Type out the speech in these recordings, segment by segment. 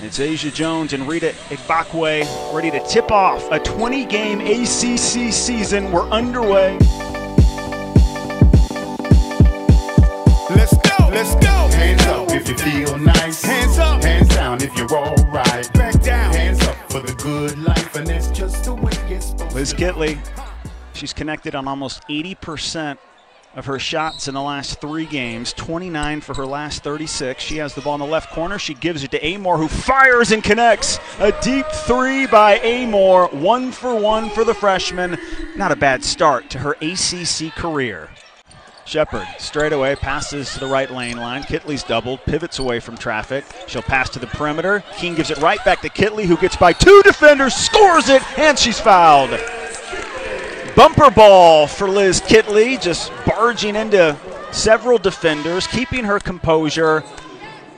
It's Asia Jones and Rita Igbokwe ready to tip off a 20 game ACC season. We're underway. Let's go, let's go. Hands up if you feel nice. Hands up. Hands down if you're alright. Back down. Hands up for the good life, and that's just the way it's supposed Liz to. Kitley, she's connected on almost 80% of her shots in the last three games, 29 for her last 36. She has the ball in the left corner. She gives it to Amoore, who fires and connects. A deep three by Amoore, one for one for the freshman. Not a bad start to her ACC career. Sheppard straight away passes to the right lane line. Kitley's doubled, pivots away from traffic. She'll pass to the perimeter. King gives it right back to Kitley, who gets by two defenders, scores it, and she's fouled. Bumper ball for Liz Kitley, just barging into several defenders, keeping her composure,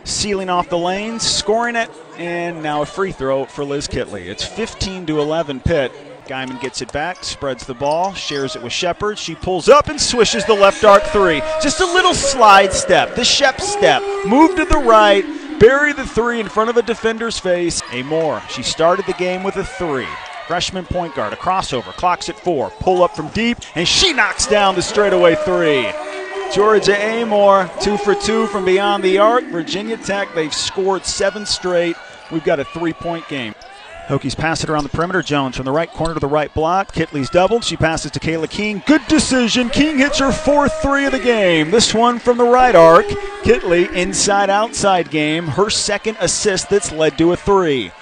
sealing off the lanes, scoring it, and now a free throw for Liz Kitley. It's 15 to 11 Pitt. Guyman gets it back, spreads the ball, shares it with Sheppard. She pulls up and swishes the left arc three. Just a little slide step, the Shep step. Move to the right, bury the three in front of a defender's face. Amoore, she started the game with a three. Freshman point guard, a crossover, clocks at four, pull up from deep, and she knocks down the straightaway three. Georgia Amoore, two for two from beyond the arc. Virginia Tech, they've scored seven straight. We've got a three point game. Hokies pass it around the perimeter. Jones from the right corner to the right block. Kitley's doubled. She passes to Cayla King. Good decision. King hits her fourth three of the game. This one from the right arc. Kitley inside outside game. Her second assist that's led to a three.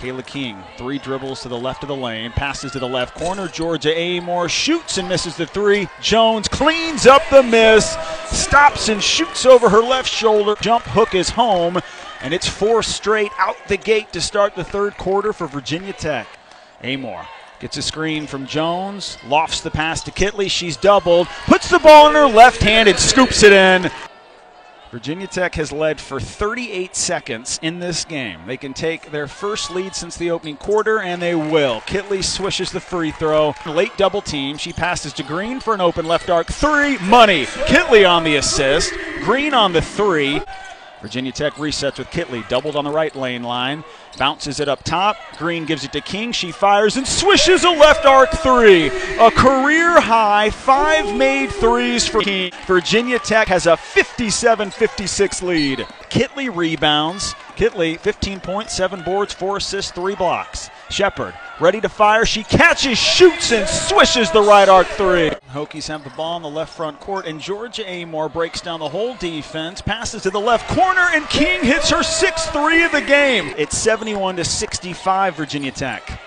Cayla King, three dribbles to the left of the lane, passes to the left corner. Georgia Amoore shoots and misses the three. Jones cleans up the miss, stops and shoots over her left shoulder. Jump hook is home, and it's four straight out the gate to start the third quarter for Virginia Tech. Amoore gets a screen from Jones, lofts the pass to Kitley. She's doubled, puts the ball in her left hand and scoops it in. Virginia Tech has led for 38 seconds in this game. They can take their first lead since the opening quarter, and they will. Kitley swishes the free throw. Late double team. She passes to Green for an open left arc. Three, money. Kitley on the assist. Green on the three. Virginia Tech resets with Kitley, doubled on the right lane line, bounces it up top. Green gives it to King. She fires and swishes a left arc three. A career high five made threes for King. Virginia Tech has a 57 56 lead. Kitley rebounds. Kitley, 15 points, 7 boards, 4 assists, 3 blocks. Sheppard, ready to fire. She catches, shoots, and swishes the right arc three. Hokies have the ball in the left front court, and Georgia Amoore breaks down the whole defense, passes to the left corner, and King hits her sixth three of the game. It's 71 to 65, Virginia Tech.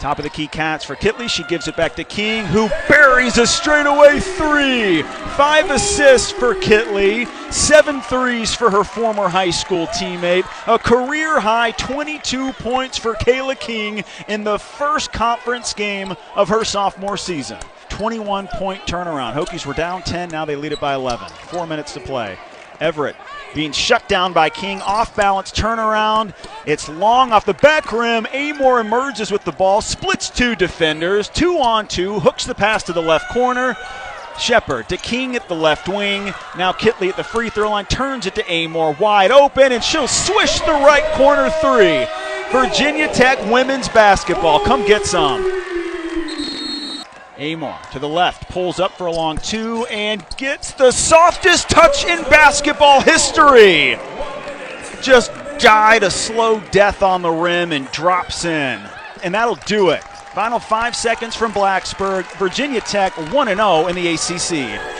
Top of the key Cats for Kitley. She gives it back to King, who buries a straightaway three. Five assists for Kitley, seven threes for her former high school teammate. A career high 22 points for Cayla King in the first conference game of her sophomore season. 21 point turnaround. Hokies were down 10, now they lead it by 11. Four minutes to play. Everett being shut down by King. Off balance turnaround. It's long off the back rim. Amoore emerges with the ball, splits two defenders, two on two, hooks the pass to the left corner. Sheppard to King at the left wing. Now Kitley at the free throw line turns it to Amoore wide open, and she'll swish the right corner three. Virginia Tech women's basketball. Come get some. Amoore to the left, pulls up for a long two, and gets the softest touch in basketball history. Just died a slow death on the rim and drops in. And that'll do it. Final five seconds from Blacksburg. Virginia Tech 1 0 in the ACC.